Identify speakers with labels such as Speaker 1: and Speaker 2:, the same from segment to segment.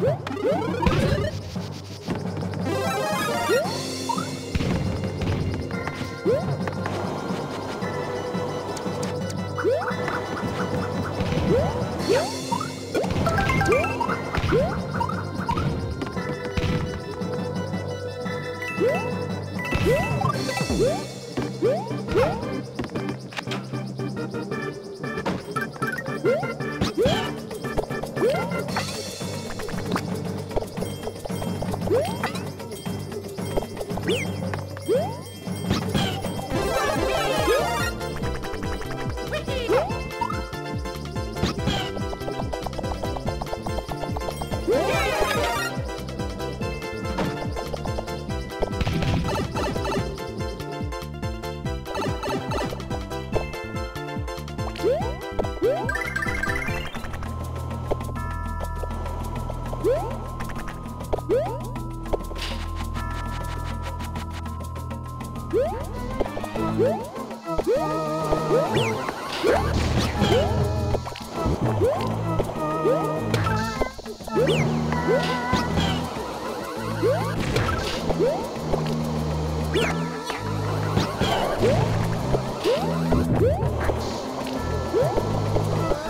Speaker 1: Woo!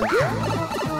Speaker 2: ちょっと。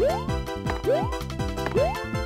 Speaker 2: Woo!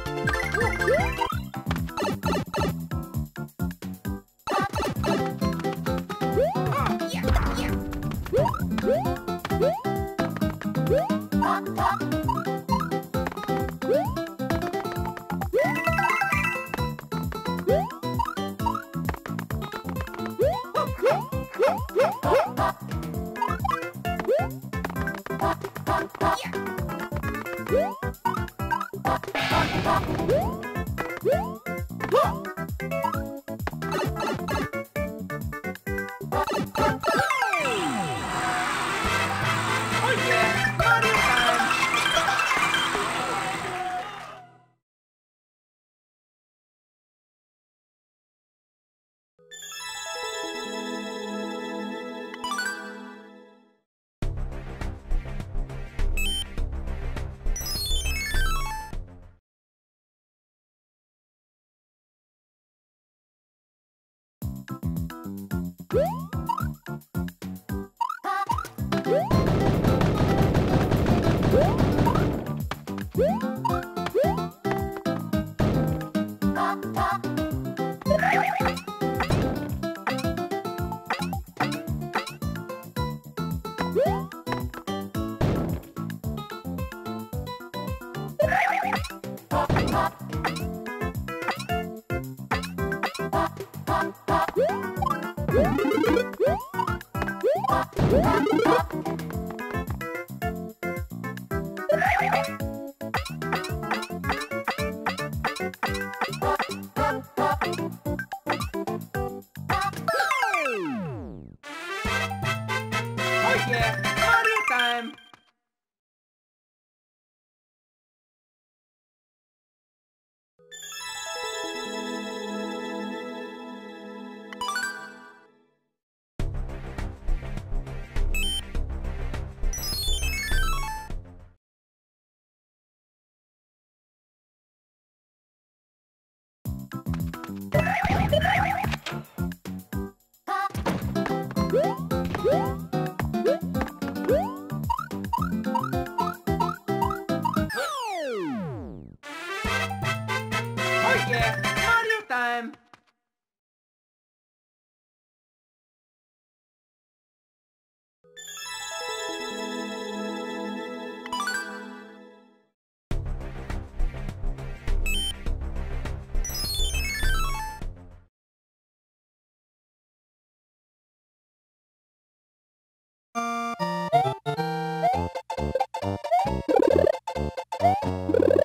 Speaker 2: pop. Ha ha ha ha!
Speaker 1: Thank you.